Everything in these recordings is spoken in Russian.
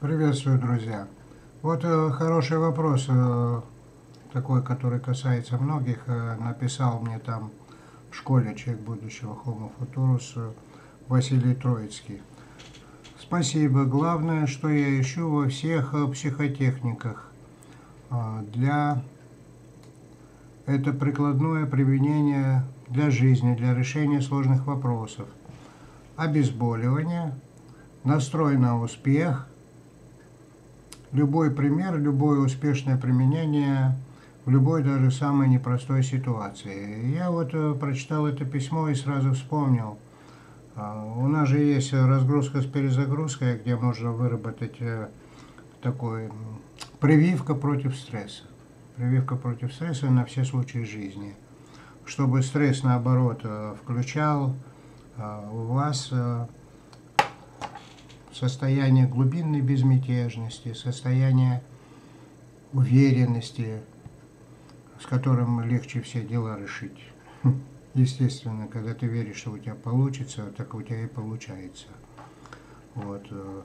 Приветствую, друзья. Вот э, хороший вопрос, э, такой, который касается многих. Э, написал мне там в школе человек будущего Homo Futurus э, Василий Троицкий. Спасибо. Главное, что я ищу во всех э, психотехниках э, для это прикладное применение для жизни, для решения сложных вопросов. Обезболивание, настрой на успех, любой пример, любое успешное применение в любой даже самой непростой ситуации. Я вот э, прочитал это письмо и сразу вспомнил. А, у нас же есть разгрузка с перезагрузкой, где можно выработать э, такой прививка против стресса. Прививка против стресса на все случаи жизни. Чтобы стресс, наоборот, э, включал у вас состояние глубинной безмятежности, состояние уверенности, с которым легче все дела решить. Естественно, когда ты веришь, что у тебя получится, так у тебя и получается. Вот. э.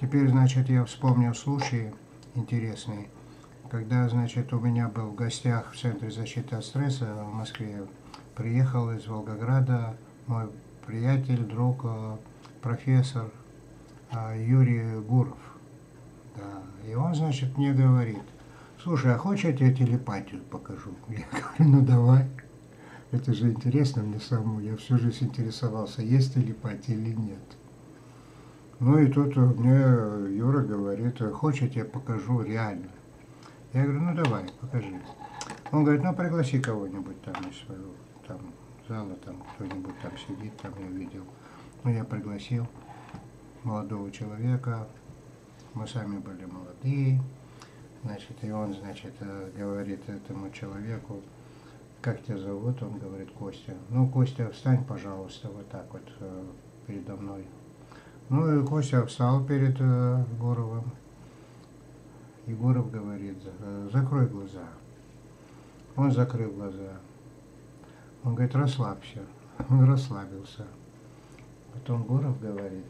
Теперь, значит, я вспомнил случай интересный, когда, значит, у меня был в гостях в Центре защиты от стресса в Москве, приехал из Волгограда мой приятель, друг, э, профессор Юрий Гуров. Да. И он, значит, мне говорит, слушай, а хочешь я тебе телепатию покажу? Я говорю, ну давай. Это же интересно мне самому. Я всю жизнь интересовался, есть телепатия или нет. Ну и тут мне Юра говорит, хочешь я тебе покажу реально? Я говорю, ну давай, покажи. Он говорит, ну пригласи кого-нибудь там из своего там зала, там кто-нибудь там сидит, там я видел. Ну я пригласил молодого человека, мы сами были молодые, значит, и он, значит, э, говорит этому человеку, как тебя зовут? Он говорит, Костя. Ну, Костя, встань, пожалуйста, вот так вот э, передо мной. Ну, и Костя встал перед э, Егоровым. Егоров говорит, «Э, закрой глаза. Он закрыл глаза. Он говорит, расслабься. Он расслабился. Потом Гуров говорит,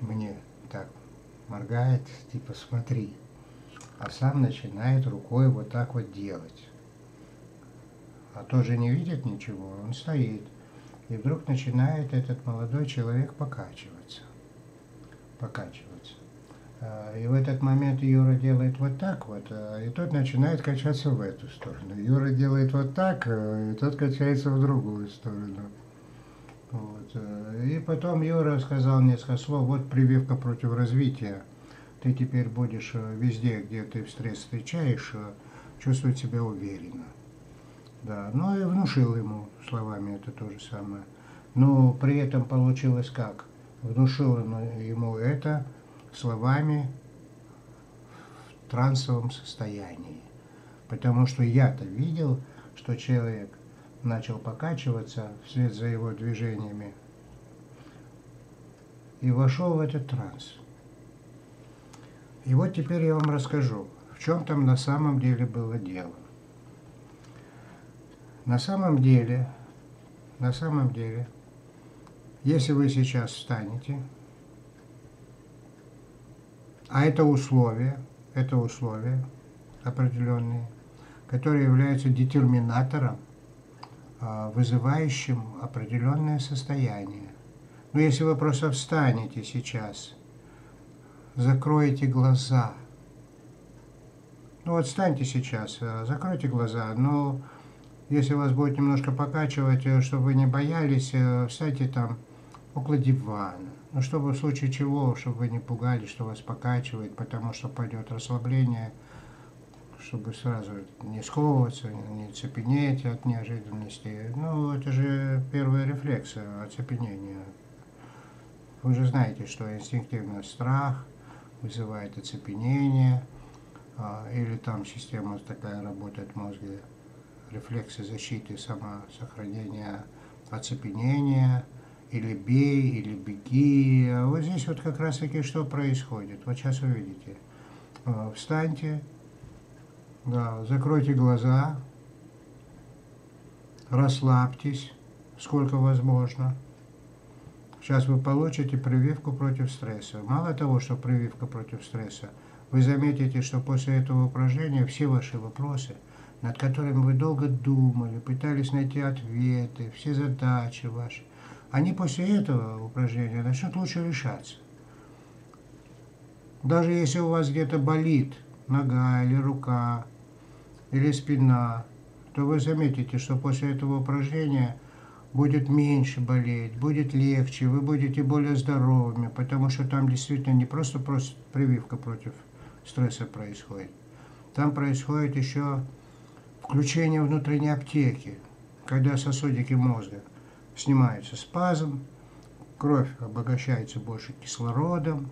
мне так моргает, типа, смотри. А сам начинает рукой вот так вот делать а тоже не видит ничего, он стоит. И вдруг начинает этот молодой человек покачиваться. Покачиваться. А, И в этот момент Юра делает вот так вот, а, и тот начинает качаться в эту сторону. Юра делает вот так, а, и тот качается в другую сторону. Вот. И потом Юра сказал несколько слов, вот прививка против развития. Ты теперь будешь а, везде, где ты стресс встречаешь, а, чувствовать себя уверенно. Да, ну и внушил ему словами это то же самое. Но при этом получилось как? Внушил ему это словами в трансовом состоянии. Потому что я-то видел, что человек начал покачиваться вслед за его движениями и вошел в этот транс. И вот теперь я вам расскажу, в чем там на самом деле было дело. На самом деле, на самом деле, если вы сейчас встанете, а это условия, это условия определенные, которые являются детерминатором, вызывающим определенное состояние. Но если вы просто встанете сейчас, закроете глаза, ну вот встаньте сейчас, а, закройте глаза, но если вас будет немножко покачивать, э, чтобы вы не боялись, э, встаньте там около дивана. Ну, чтобы в случае чего, чтобы вы не пугались, что вас покачивает, потому что пойдет расслабление, чтобы сразу не сковываться, не цепенеть от неожиданности. Ну, это же первый рефлекс э, оцепенения. Вы же знаете, что инстинктивно страх вызывает оцепенение, а, или там система такая работает в мозге, рефлексы защиты самосохранения, оцепенения, или бей, или беги. А вот здесь вот как раз таки что происходит. Вот сейчас увидите. А, Встаньте, да, закройте глаза, расслабьтесь, сколько возможно. Сейчас вы получите прививку против стресса. Мало того, что прививка против стресса, вы заметите, что после этого упражнения все ваши вопросы, над которыми вы долго думали, пытались найти ответы, все задачи ваши, они после этого упражнения начнут лучше решаться. Даже если у вас где-то болит нога или рука, или спина, то вы заметите, что после этого упражнения – будет меньше болеть, будет легче, вы будете более здоровыми, потому что там действительно не просто, просто прививка против стресса происходит. Там происходит еще включение внутренней аптеки, когда сосудики мозга снимаются спазм, кровь обогащается больше кислородом,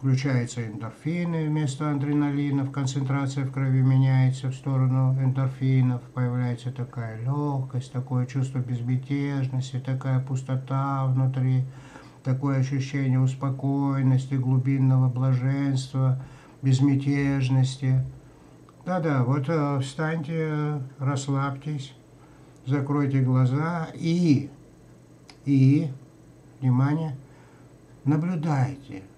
включаются эндорфины вместо адреналинов, концентрация в крови меняется в сторону эндорфинов, появляется такая легкость, такое чувство безмятежности, такая пустота внутри, такое ощущение успокоенности, глубинного блаженства, безмятежности. Да-да, вот э, встаньте, расслабьтесь, закройте глаза и, и, внимание, наблюдайте –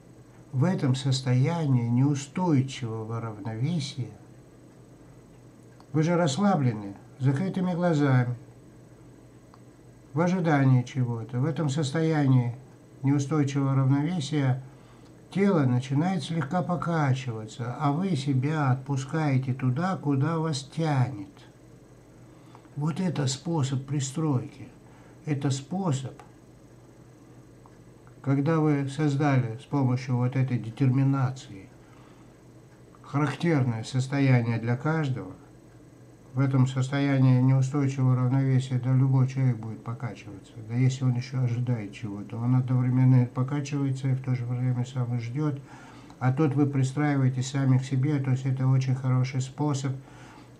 в этом состоянии неустойчивого равновесия вы же расслаблены, закрытыми глазами, в ожидании чего-то. В этом состоянии неустойчивого равновесия тело начинает слегка покачиваться, а вы себя отпускаете туда, куда вас тянет. Вот это способ пристройки. Это способ – когда вы создали с помощью вот этой детерминации характерное состояние для каждого, в этом состоянии неустойчивого равновесия, да любой человек будет покачиваться. Да если он еще ожидает чего-то, он одновременно покачивается и в то же время сам и ждет. А тут вы пристраиваетесь сами к себе, то есть это очень хороший способ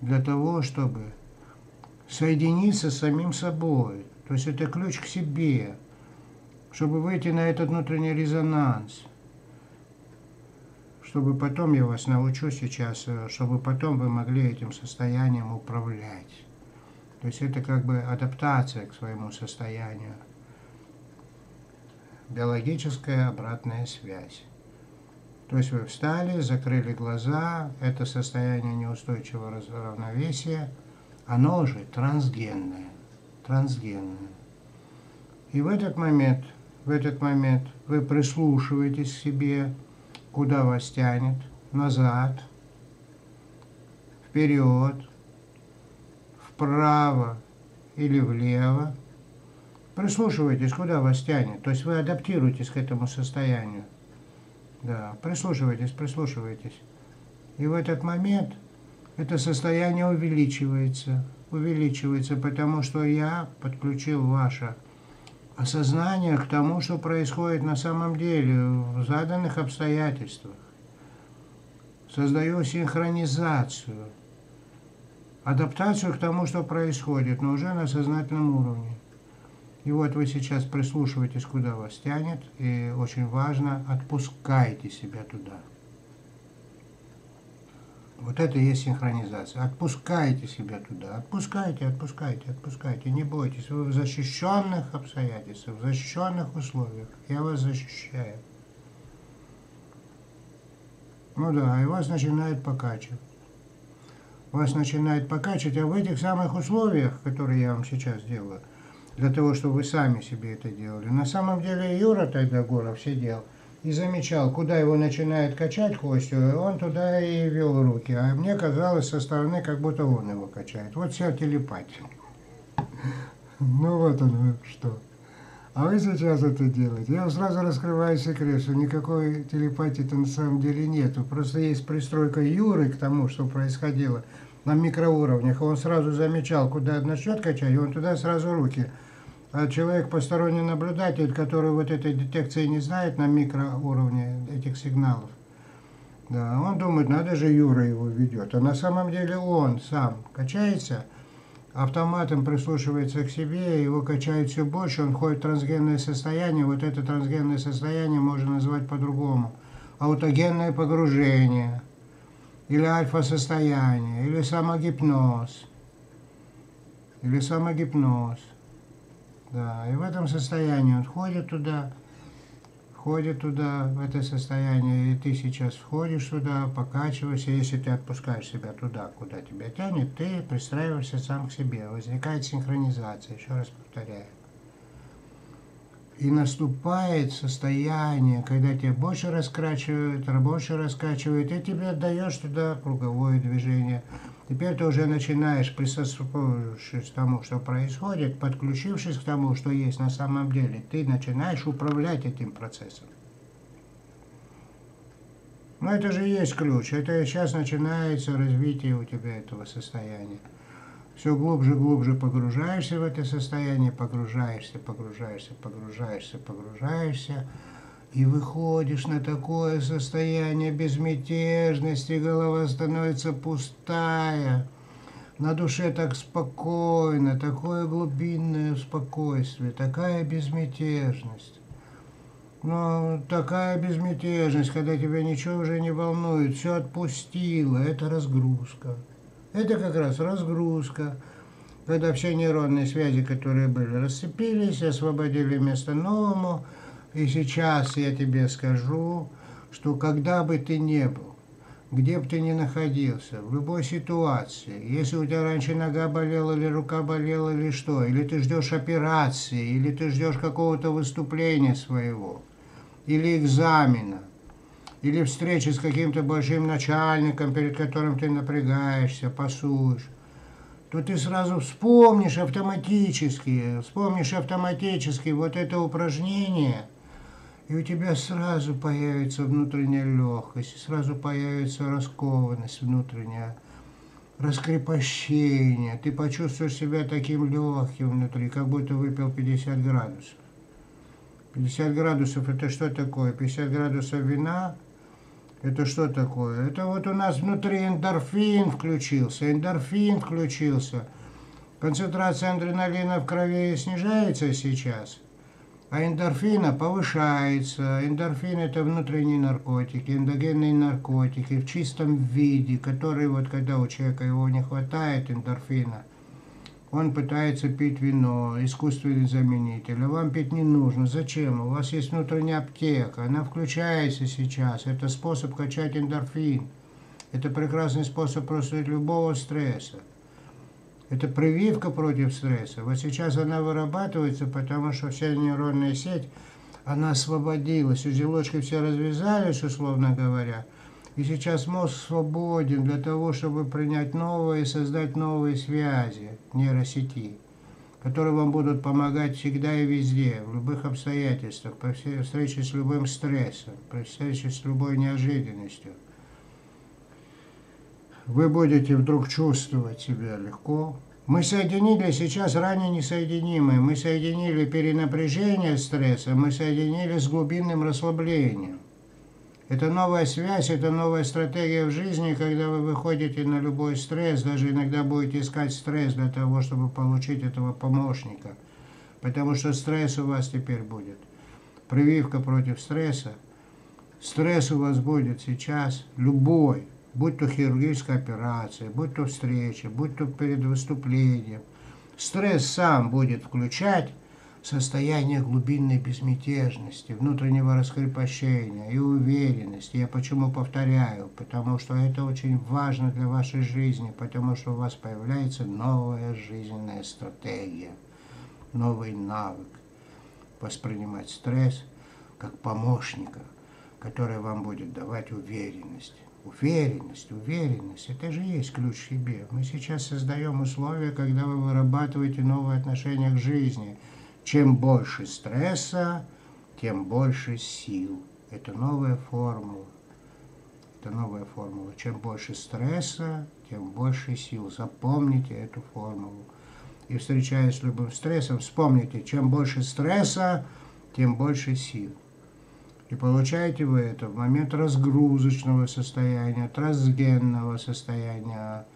для того, чтобы соединиться с самим собой. То есть это ключ к себе чтобы выйти на этот внутренний резонанс, чтобы потом я вас научу сейчас, э, чтобы потом вы могли этим состоянием управлять. То есть это как бы адаптация к своему состоянию. Биологическая обратная связь. То есть вы встали, закрыли глаза, это состояние неустойчивого равновесия, оно уже трансгенное. Трансгенное. И в этот момент в этот момент вы прислушиваетесь к себе, куда вас тянет, назад, вперед, вправо или влево. Прислушивайтесь, куда вас тянет. То есть вы адаптируетесь к этому состоянию. Да, прислушивайтесь, прислушивайтесь. И в этот момент это состояние увеличивается. Увеличивается, потому что я подключил ваше осознание к тому, что происходит на самом деле в заданных обстоятельствах. Создаю синхронизацию, адаптацию к тому, что происходит, но уже на сознательном уровне. И вот вы сейчас прислушиваетесь, куда вас тянет, и очень важно, отпускайте себя туда. Вот это и есть синхронизация. Отпускайте себя туда. Отпускайте, отпускайте, отпускайте. Не бойтесь. Вы в защищенных обстоятельствах, в защищенных условиях. Я вас защищаю. Ну да, и вас начинает покачивать. Вас начинает покачивать, а в этих самых условиях, которые я вам сейчас делаю, для того, чтобы вы сами себе это делали. На самом деле Юра тогда Горов сидел – и замечал, куда его начинает качать костью, он туда и вел руки. А мне казалось со стороны, как будто он его качает. Вот вся телепатия. Ну вот он что. А вы сейчас это делаете. Я сразу раскрываю секрет, что никакой телепатии-то на самом деле нету. Просто есть пристройка Юры к тому, что происходило на микроуровнях. Он сразу замечал, куда начнет качать, и он туда сразу руки а человек посторонний наблюдатель, который вот этой детекции не знает на микроуровне этих сигналов, да, он думает, надо же Юра его ведет. А на самом деле он сам качается, автоматом прислушивается к себе, его качает все больше, он входит в трансгенное состояние. Вот это трансгенное состояние можно назвать по-другому. Аутогенное погружение, или альфа-состояние, или самогипноз, или самогипноз. Да, и в этом состоянии он ходит туда, входит туда, в это состояние, и ты сейчас входишь туда, покачиваешься, если ты отпускаешь себя туда, куда тебя тянет, ты пристраиваешься сам к себе, возникает синхронизация, еще раз повторяю. И наступает состояние, когда тебя больше раскачивают, больше раскачивают, и тебе отдаешь туда круговое движение. Теперь ты уже начинаешь, присоединившись к тому, что происходит, подключившись к тому, что есть на самом деле, ты начинаешь управлять этим процессом. Но это же есть ключ. Это сейчас начинается развитие у тебя этого состояния все глубже, глубже погружаешься в это состояние, погружаешься, погружаешься, погружаешься, погружаешься, и выходишь на такое состояние безмятежности, голова становится пустая, на душе так спокойно, такое глубинное спокойствие, такая безмятежность. Но такая безмятежность, когда тебя ничего уже не волнует, все отпустило, это разгрузка. Это как раз разгрузка, когда все нейронные связи, которые были, расцепились, освободили место новому. И сейчас я тебе скажу, что когда бы ты ни был, где бы ты ни находился, в любой ситуации, если у тебя раньше нога болела или рука болела или что, или ты ждешь операции, или ты ждешь какого-то выступления своего, или экзамена – или встречи с каким-то большим начальником, перед которым ты напрягаешься, пасуешь, то ты сразу вспомнишь автоматически, вспомнишь автоматически вот это упражнение, и у тебя сразу появится внутренняя легкость, сразу появится раскованность внутренняя, раскрепощение. Ты почувствуешь себя таким легким внутри, как будто выпил 50 градусов. 50 градусов это что такое? 50 градусов вина это что такое? Это вот у нас внутри эндорфин включился, эндорфин включился. Концентрация адреналина в крови снижается сейчас, а эндорфина повышается. Эндорфин – это внутренние наркотики, эндогенные наркотики в чистом виде, которые вот когда у человека его не хватает эндорфина – он пытается пить вино, искусственный заменитель. А вам пить не нужно. Зачем? У вас есть внутренняя аптека. Она включается сейчас. Это способ качать эндорфин. Это прекрасный способ просто любого стресса. Это прививка против стресса. Вот сейчас она вырабатывается, потому что вся нейронная сеть, она освободилась. Узелочки все развязались, условно говоря. И сейчас мозг свободен для того, чтобы принять новые, создать новые связи нейросети, которые вам будут помогать всегда и везде, в любых обстоятельствах, при встрече с любым стрессом, при встрече с любой неожиданностью. Вы будете вдруг чувствовать себя легко. Мы соединили сейчас ранее несоединимое. Мы соединили перенапряжение стресса, мы соединили с глубинным расслаблением. Это новая связь, это новая стратегия в жизни, когда вы выходите на любой стресс, даже иногда будете искать стресс для того, чтобы получить этого помощника. Потому что стресс у вас теперь будет. Прививка против стресса. Стресс у вас будет сейчас любой, будь то хирургическая операция, будь то встреча, будь то перед выступлением. Стресс сам будет включать состояние глубинной безмятежности, внутреннего раскрепощения и уверенности. Я почему повторяю? Потому что это очень важно для вашей жизни, потому что у вас появляется новая жизненная стратегия, новый навык воспринимать стресс как помощника, который вам будет давать уверенность. Уверенность, уверенность, это же есть ключ к себе. Мы сейчас создаем условия, когда вы вырабатываете новые отношения к жизни – чем больше стресса, тем больше сил. Это новая формула. Это новая формула. Чем больше стресса, тем больше сил. Запомните эту формулу. И встречаясь с любым стрессом, вспомните, чем больше стресса, тем больше сил. И получаете вы это в момент разгрузочного состояния, трансгенного состояния,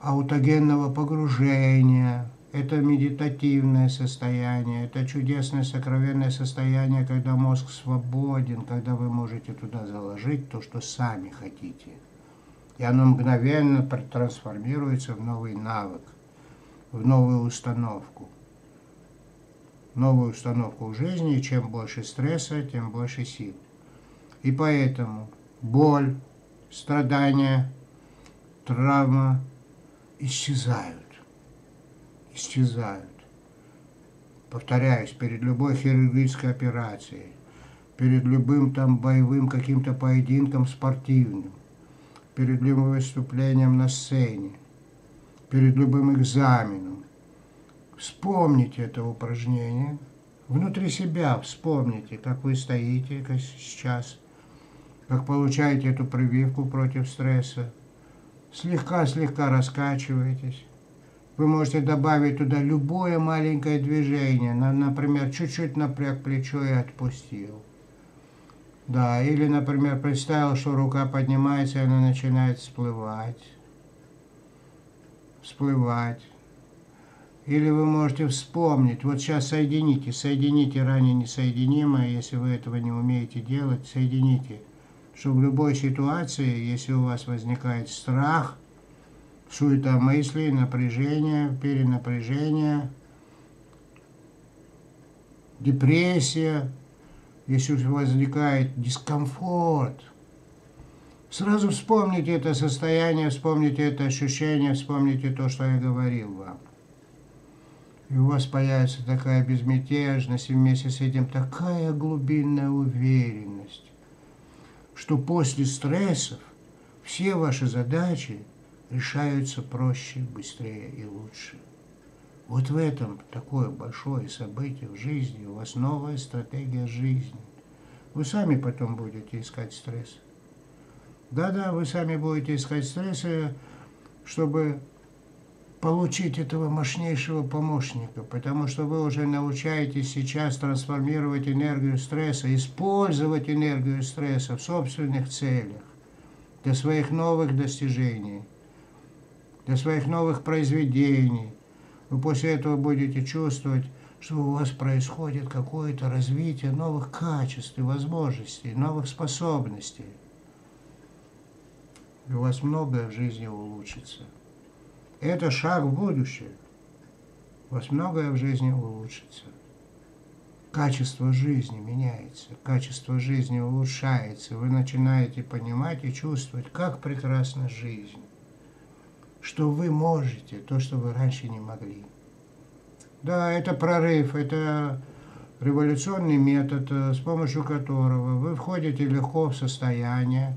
аутогенного погружения, это медитативное состояние, это чудесное сокровенное состояние, когда мозг свободен, когда вы можете туда заложить то, что сами хотите. И оно мгновенно трансформируется в новый навык, в новую установку. Новую установку в жизни, и чем больше стресса, тем больше сил. И поэтому боль, страдания, травма исчезают. Исчезают. Повторяюсь, перед любой хирургической операцией, перед любым там боевым каким-то поединком спортивным, перед любым выступлением на сцене, перед любым экзаменом. Вспомните это упражнение. Внутри себя вспомните, как вы стоите сейчас, как получаете эту прививку против стресса. Слегка-слегка раскачиваетесь. Вы можете добавить туда любое маленькое движение. Например, чуть-чуть напряг плечо и отпустил. Да, или, например, представил, что рука поднимается, и она начинает всплывать. Всплывать. Или вы можете вспомнить, вот сейчас соедините, соедините ранее несоединимое, если вы этого не умеете делать, соедините, что в любой ситуации, если у вас возникает страх, суета мыслей, напряжение, перенапряжение, депрессия, если возникает дискомфорт, сразу вспомните это состояние, вспомните это ощущение, вспомните то, что я говорил вам. И у вас появится такая безмятежность, и вместе с этим такая глубинная уверенность, что после стрессов все ваши задачи решаются проще, быстрее и лучше. Вот в этом такое большое событие в жизни, у вас новая стратегия жизни. Вы сами потом будете искать стресс. Да-да, вы сами будете искать стрессы, чтобы получить этого мощнейшего помощника, потому что вы уже научаетесь сейчас трансформировать энергию стресса, использовать энергию стресса в собственных целях, для своих новых достижений, для своих новых произведений – вы после этого будете чувствовать, что у вас происходит какое-то развитие новых качеств и возможностей, новых способностей. И у вас многое в жизни улучшится. Это шаг в будущее. У вас многое в жизни улучшится. Качество жизни меняется, качество жизни улучшается. Вы начинаете понимать и чувствовать, как прекрасна жизнь что вы можете то, что вы раньше не могли. Да, это прорыв, это революционный метод, э, с помощью которого вы входите легко в состояние,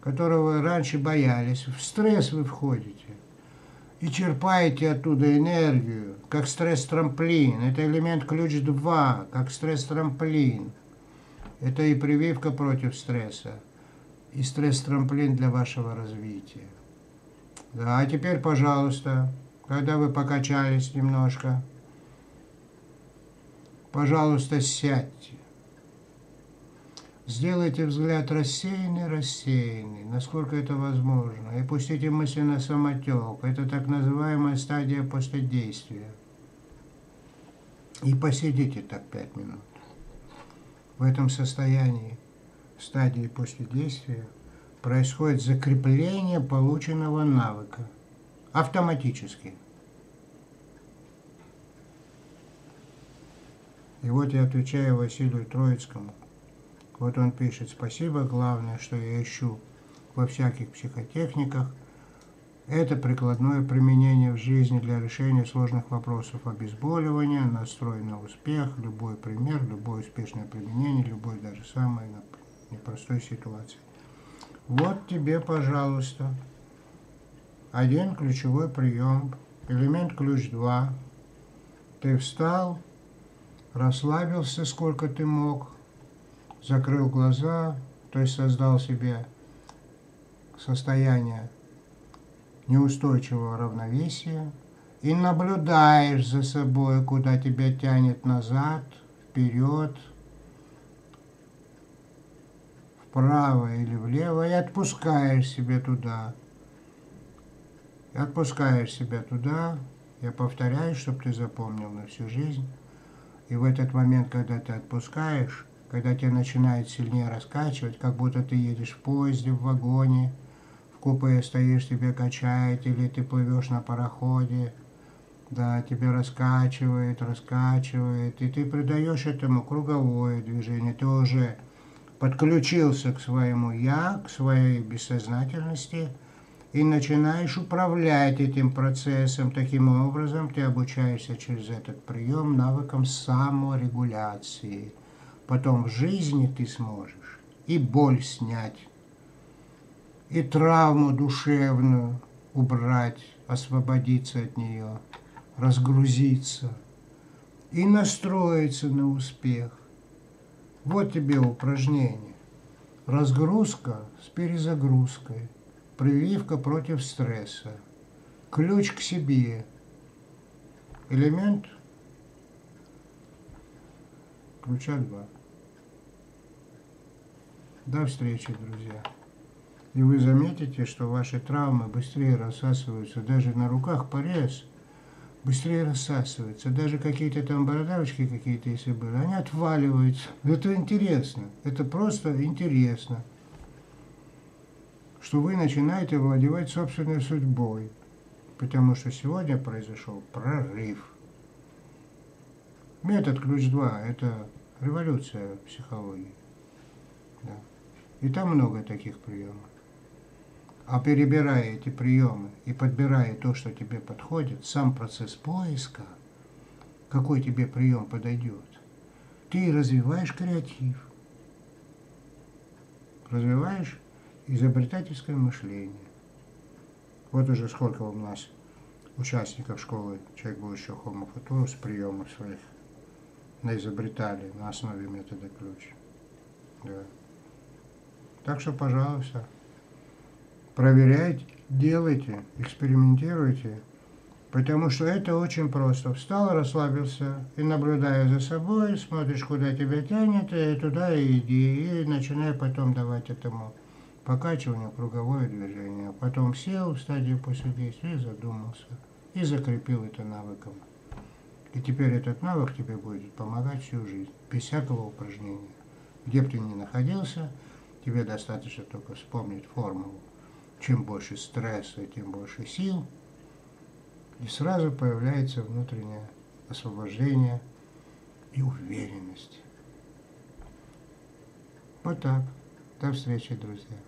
которого вы раньше боялись. В стресс вы входите и черпаете оттуда энергию, как стресс-трамплин. Это элемент ключ 2, как стресс-трамплин. Это и прививка против стресса, и стресс-трамплин для вашего развития. Да, а теперь, пожалуйста, когда вы покачались немножко, пожалуйста, сядьте. Сделайте взгляд рассеянный, рассеянный, насколько это возможно, и пустите мысли на самотек. Это так называемая стадия после действия. И посидите так пять минут. В этом состоянии, стадии после действия, происходит закрепление полученного навыка автоматически. И вот я отвечаю Василию Троицкому. Вот он пишет, спасибо, главное, что я ищу во всяких психотехниках, это прикладное применение в жизни для решения сложных вопросов обезболивания, настрой на успех, любой пример, любое успешное применение, любой даже самой непростой ситуации. Вот тебе, пожалуйста, один ключевой прием, элемент ключ 2. Ты встал, расслабился сколько ты мог, закрыл глаза, то есть создал себе состояние неустойчивого равновесия и наблюдаешь за собой, куда тебя тянет назад, вперед, вправо или влево и отпускаешь себя туда. И отпускаешь себя туда. Я повторяю, чтобы ты запомнил на всю жизнь. И в этот момент, когда ты отпускаешь, когда тебя начинает сильнее раскачивать, как будто ты едешь в поезде, в вагоне, в купе стоишь, тебя качает, или ты плывешь на пароходе, Да, тебя раскачивает, раскачивает, и ты придаешь этому круговое движение. Ты уже подключился к своему «я», к своей бессознательности и начинаешь управлять этим процессом. Таким образом, ты обучаешься через этот прием навыкам саморегуляции. Потом в жизни ты сможешь и боль снять, и травму душевную убрать, освободиться от нее, разгрузиться и настроиться на успех. Вот тебе упражнение. Разгрузка с перезагрузкой. Прививка против стресса. Ключ к себе. Элемент ключа 2. До встречи, друзья. И вы заметите, что ваши травмы быстрее рассасываются. Даже на руках порез быстрее рассасывается. Даже какие-то там бородавочки какие-то, если были, они отваливаются. Это интересно. Это просто интересно. Что вы начинаете владевать собственной судьбой. Потому что сегодня произошел прорыв. Метод ключ 2 – это революция психологии. Да. И там много таких приемов. А перебирая эти приемы и подбирая то, что тебе подходит, сам процесс поиска, какой тебе прием подойдет, ты развиваешь креатив, развиваешь изобретательское мышление. Вот уже сколько у нас участников школы «Человек будущего Homo Futurus» приемов своих наизобретали на основе метода ключ. Да. Так что, пожалуйста, проверяйте, делайте, экспериментируйте, потому что это очень просто. Встал, расслабился и наблюдая за собой, смотришь, куда тебя тянет, и туда и иди, и начинай потом давать этому покачиванию круговое движение. Потом сел в стадию после действия и задумался, и закрепил это навыком. И теперь этот навык тебе будет помогать всю жизнь, без всякого упражнения. Где бы ты ни находился, тебе достаточно только вспомнить формулу чем больше стресса, тем больше сил. И сразу появляется внутреннее освобождение и уверенность. Вот так. До встречи, друзья.